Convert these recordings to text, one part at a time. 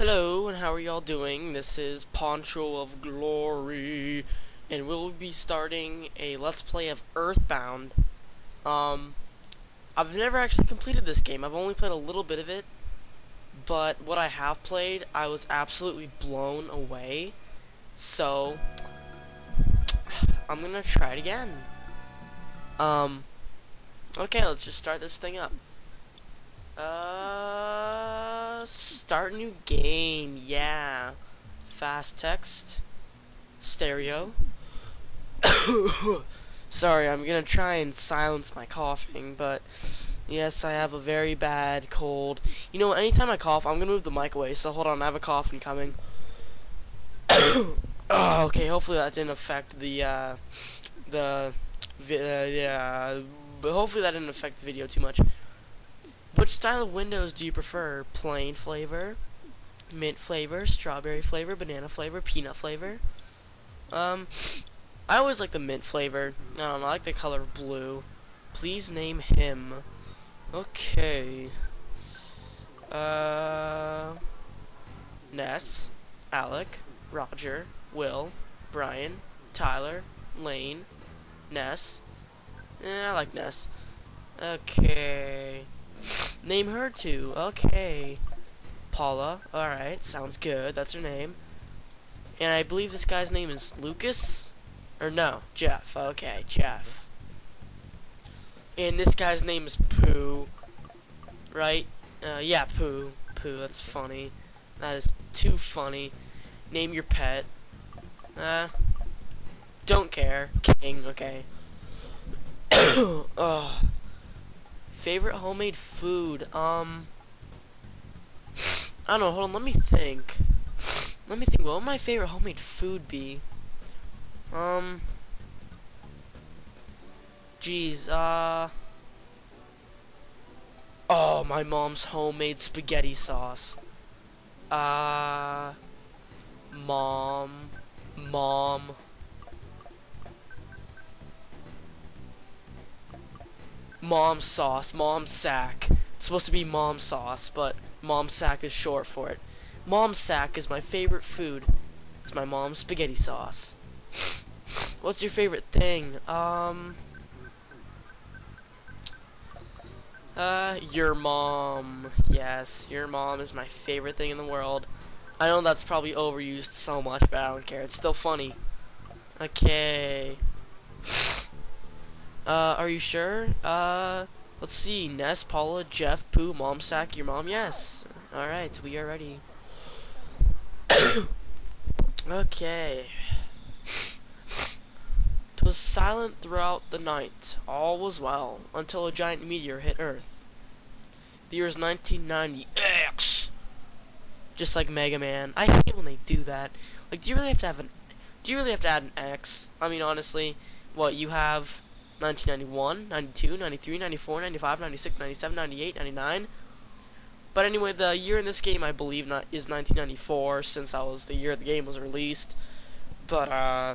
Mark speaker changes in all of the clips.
Speaker 1: Hello, and how are y'all doing? This is Poncho of Glory, and we'll be starting a Let's Play of Earthbound. Um, I've never actually completed this game. I've only played a little bit of it, but what I have played, I was absolutely blown away. So, I'm gonna try it again. Um, okay, let's just start this thing up. Uh, start new game. Yeah, fast text, stereo. Sorry, I'm gonna try and silence my coughing, but yes, I have a very bad cold. You know, anytime I cough, I'm gonna move the mic away. So hold on, I have a cough incoming. oh, okay. Hopefully that didn't affect the uh, the uh, yeah. But hopefully that didn't affect the video too much. Which style of windows do you prefer? Plain flavor, mint flavor, strawberry flavor, banana flavor, peanut flavor? Um, I always like the mint flavor. I don't know, I like the color blue. Please name him. Okay. Uh, Ness, Alec, Roger, Will, Brian, Tyler, Lane, Ness. Eh, I like Ness. Okay. Name her too. Okay. Paula. Alright, sounds good. That's her name. And I believe this guy's name is Lucas? Or no, Jeff. Okay, Jeff. And this guy's name is Poo. Right? Uh, yeah, Poo. Poo, that's funny. That is too funny. Name your pet. Uh, don't care. King, okay. Ugh. Favorite homemade food? Um, I don't know. Hold on. Let me think. Let me think. What would my favorite homemade food be? Um, geez. Uh, oh, my mom's homemade spaghetti sauce. Uh, mom, mom. Mom sauce, mom sack. It's supposed to be mom sauce, but mom sack is short for it. Mom sack is my favorite food. It's my mom's spaghetti sauce. What's your favorite thing? Um Uh your mom. Yes, your mom is my favorite thing in the world. I know that's probably overused so much, but I don't care. It's still funny. Okay. Uh, are you sure? Uh, let's see. Ness, Paula, Jeff, Poo, Mom Sack, your mom? Yes. Alright, we are ready. okay. Twas silent throughout the night. All was well, until a giant meteor hit Earth. The year is 1990X! Just like Mega Man. I hate when they do that. Like, do you really have to have an... Do you really have to add an X? I mean, honestly, what, you have 1991, 92, 93, 94, 95, 96, 97, 98, 99. But anyway, the year in this game I believe not is 1994 since that was the year the game was released. But uh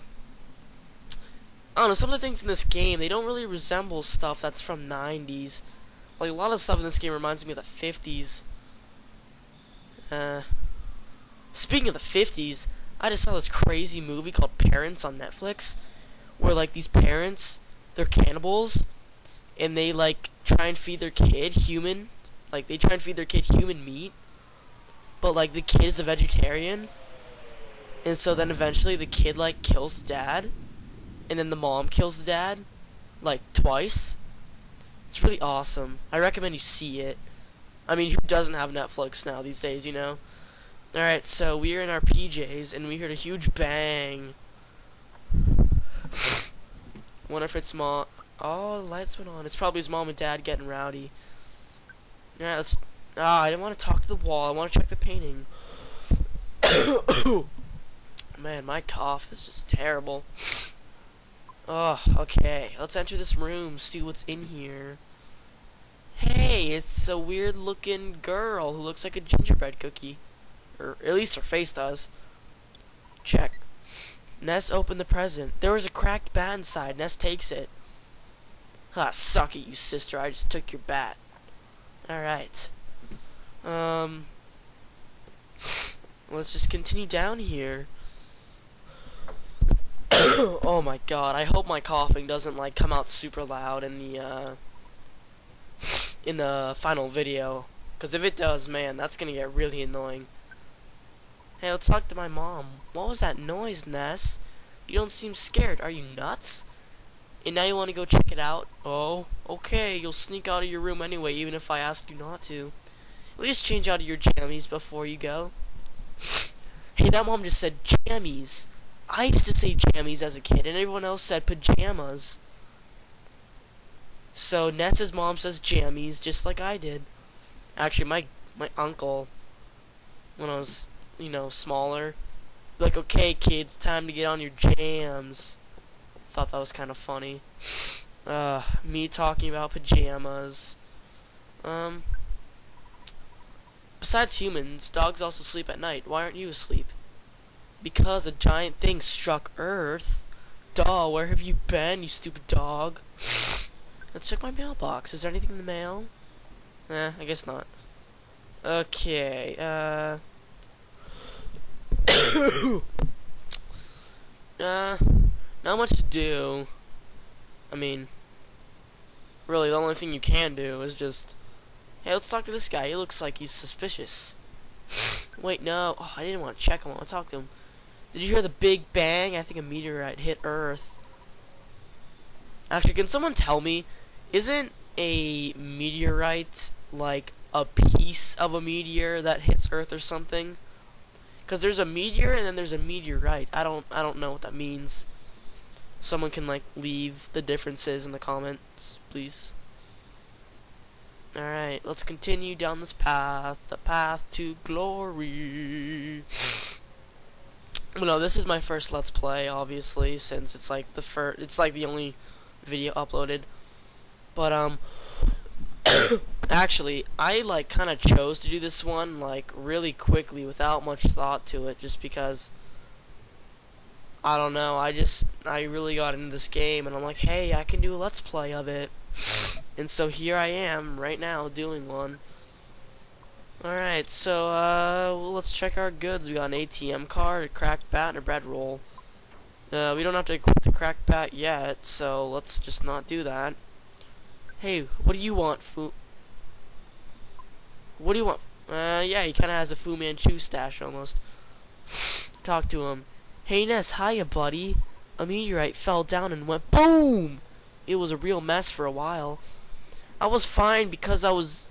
Speaker 1: I don't know, some of the things in this game, they don't really resemble stuff that's from 90s. Like a lot of stuff in this game reminds me of the 50s. Uh Speaking of the 50s, I just saw this crazy movie called Parents on Netflix where like these parents they're cannibals and they like try and feed their kid human like they try and feed their kid human meat but like the kid is a vegetarian and so then eventually the kid like kills the dad and then the mom kills the dad like twice. It's really awesome. I recommend you see it. I mean who doesn't have netflix now these days you know? Alright so we are in our pjs and we heard a huge bang Wonder if it's mom. Oh, the lights went on. It's probably his mom and dad getting rowdy. Yeah, let's. Ah, I didn't want to talk to the wall. I want to check the painting. Man, my cough is just terrible. Oh, okay. Let's enter this room, see what's in here. Hey, it's a weird looking girl who looks like a gingerbread cookie. Or at least her face does. Check. Ness opened the present. There was a cracked bat inside. Ness takes it. Ah, suck it, you sister. I just took your bat. Alright. Um. let's just continue down here. oh my god, I hope my coughing doesn't like come out super loud in the uh in the final video. Cause if it does, man, that's gonna get really annoying. Hey, let's talk to my mom. What was that noise, Ness? You don't seem scared. Are you nuts? And now you want to go check it out? Oh, okay. You'll sneak out of your room anyway, even if I ask you not to. At least change out of your jammies before you go. hey, that mom just said jammies. I used to say jammies as a kid, and everyone else said pajamas. So Ness's mom says jammies, just like I did. Actually, my my uncle, when I was you know smaller, like, okay, kids, time to get on your jams. Thought that was kind of funny. Uh, me talking about pajamas. Um. Besides humans, dogs also sleep at night. Why aren't you asleep? Because a giant thing struck Earth. Duh, where have you been, you stupid dog? Let's check my mailbox. Is there anything in the mail? Eh, I guess not. Okay, uh... uh, not much to do. I mean, really, the only thing you can do is just, hey, let's talk to this guy. He looks like he's suspicious. Wait, no. Oh, I didn't want to check him. I want to talk to him. Did you hear the big bang? I think a meteorite hit Earth. Actually, can someone tell me, isn't a meteorite like a piece of a meteor that hits Earth or something? Because there's a meteor and then there's a meteorite. I don't I don't know what that means. Someone can like leave the differences in the comments, please. Alright, let's continue down this path. The path to glory. well, no, this is my first Let's Play, obviously, since it's like the first, it's like the only video uploaded. But, um, actually, I like kind of chose to do this one like really quickly without much thought to it, just because I don't know. I just I really got into this game, and I'm like, hey, I can do a let's play of it, and so here I am right now doing one. Alright, so uh, well, let's check our goods. We got an ATM card, a cracked bat, and a bread roll. Uh, we don't have to equip the cracked bat yet, so let's just not do that. Hey, what do you want, Fu? What do you want? Uh, yeah, he kind of has a Fu Manchu stash almost. Talk to him. Hey, Ness, hiya, buddy. A meteorite fell down and went BOOM! It was a real mess for a while. I was fine because I was...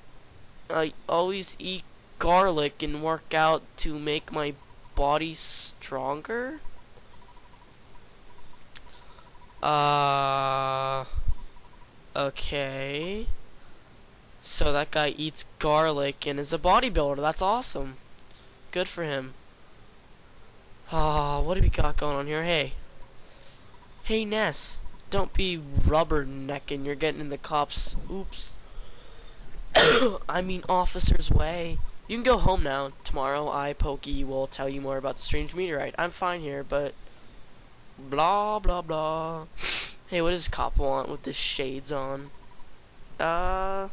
Speaker 1: I always eat garlic and work out to make my body stronger? Uh... Okay. So that guy eats garlic and is a bodybuilder. That's awesome. Good for him. Ah, oh, what have we got going on here? Hey. Hey, Ness. Don't be rubbernecking. You're getting in the cops. Oops. I mean, officer's way. You can go home now. Tomorrow, I, Pokey, will tell you more about the strange meteorite. I'm fine here, but... Blah, blah, blah. Hey, what does Cop want with the shades on? Uh...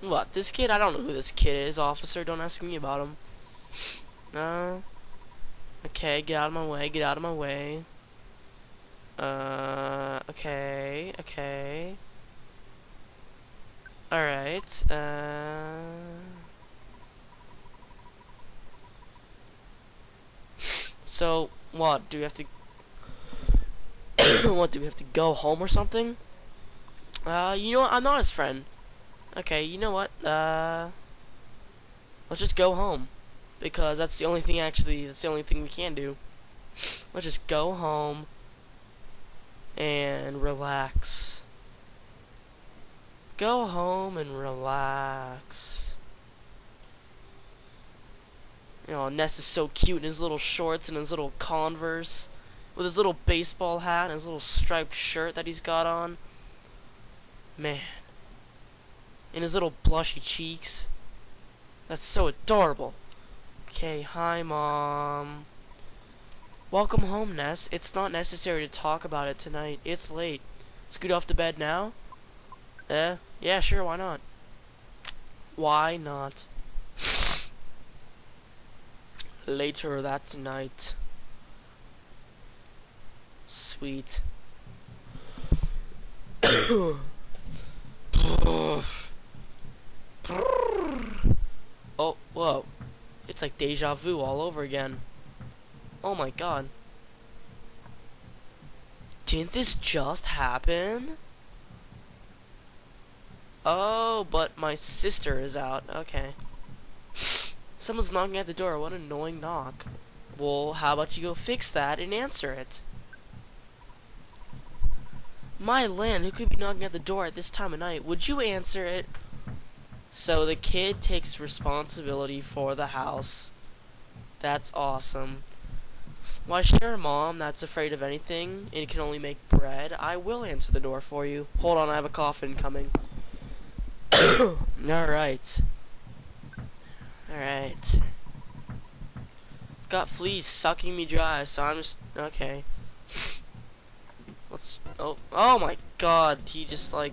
Speaker 1: What, this kid? I don't know who this kid is, officer. Don't ask me about him. No. Uh, okay, get out of my way, get out of my way. Uh, okay, okay. Alright, uh... So, what, do we have to... what, do we have to go home or something? Uh, you know what, I'm not his friend. Okay, you know what, uh... Let's just go home. Because that's the only thing, actually, that's the only thing we can do. Let's just go home and relax. Go home and relax. You know, Ness is so cute in his little shorts and his little Converse. With his little baseball hat and his little striped shirt that he's got on. Man. And his little blushy cheeks. That's so adorable. Okay, hi, Mom. Welcome home, Ness. It's not necessary to talk about it tonight. It's late. Scoot off to bed now? Eh? Yeah, sure, why not? Why not? Later that night. Sweet. oh, whoa. It's like deja vu all over again. Oh my god. Didn't this just happen? Oh, but my sister is out. Okay. Someone's knocking at the door. What an annoying knock. Well, how about you go fix that and answer it? My land, who could be knocking at the door at this time of night? Would you answer it? So the kid takes responsibility for the house. That's awesome. Why sure, mom that's afraid of anything and can only make bread? I will answer the door for you. Hold on, I have a coffin coming. Alright. Alright. Got fleas sucking me dry, so I'm just okay. Let's oh oh my god, he just like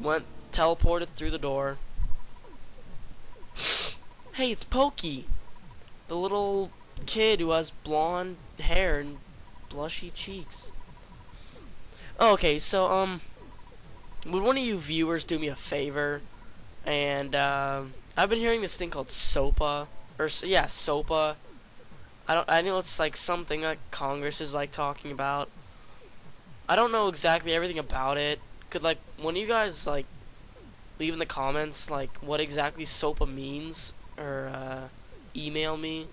Speaker 1: went teleported through the door. Hey, it's Pokey. The little kid who has blonde hair and blushy cheeks. Oh, okay, so um would one of you viewers do me a favor? And um, I've been hearing this thing called SOPA, or yeah, SOPA. I don't. I know it's like something that Congress is like talking about. I don't know exactly everything about it. Could like one of you guys like leave in the comments like what exactly SOPA means, or uh, email me.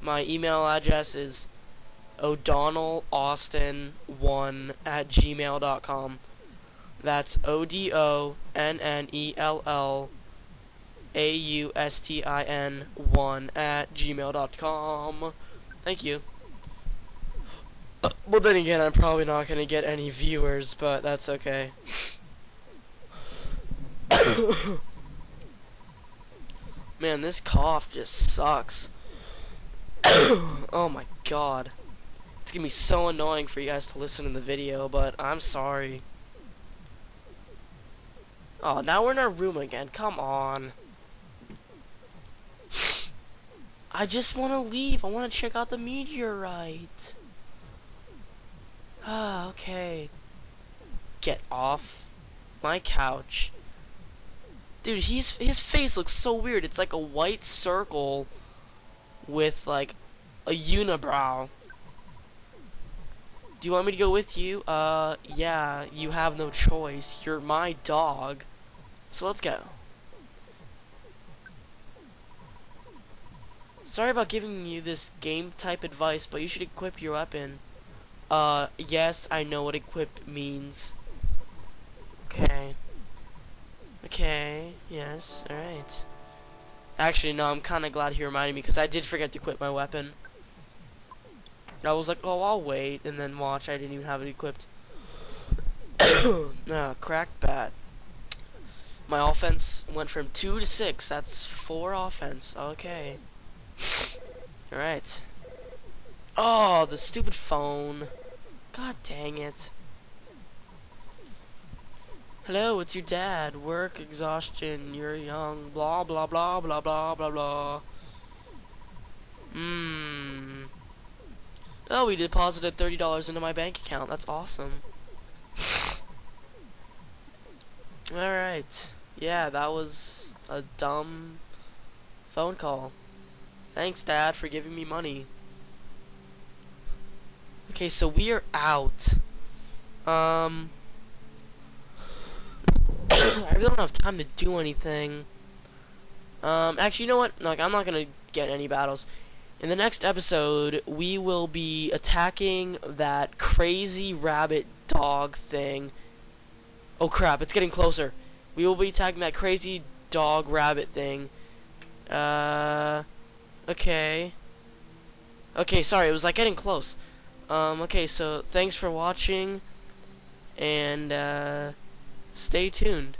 Speaker 1: My email address is o'donnellaustin1 at gmail.com. That's O D O N N E L L A U S T I N 1 at gmail.com. Thank you. Uh, well, then again, I'm probably not going to get any viewers, but that's okay. Man, this cough just sucks. oh my god. It's gonna be so annoying for you guys to listen in the video, but I'm sorry. Oh, now we're in our room again. Come on. I just want to leave. I want to check out the meteorite. Ah, okay. Get off my couch. Dude, he's his face looks so weird. It's like a white circle with like a unibrow. Do you want me to go with you? Uh, yeah, you have no choice. You're my dog. So let's go. Sorry about giving you this game type advice, but you should equip your weapon. Uh, yes, I know what equip means. Okay. Okay, yes, alright. Actually, no, I'm kind of glad he reminded me, because I did forget to equip my weapon. I was like, oh, I'll wait, and then watch, I didn't even have it equipped. ah, cracked bat. My offense went from 2 to 6. That's 4 offense. Okay. Alright. Oh, the stupid phone. God dang it. Hello, it's your dad. Work, exhaustion, you're young, blah blah blah blah blah blah blah. Mmm. Oh, we deposited $30 into my bank account. That's awesome. Alright yeah, that was a dumb phone call. Thanks, Dad, for giving me money. Okay, so we are out. Um, I really don't have time to do anything. Um, actually, you know what? Like, I'm not gonna get any battles. In the next episode, we will be attacking that crazy rabbit dog thing. Oh crap, it's getting closer. We will be attacking that crazy dog rabbit thing. Uh, okay. Okay, sorry, it was like getting close. Um, okay, so thanks for watching, and uh, stay tuned.